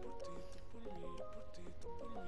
por ti, tô por mim, por ti, por mim.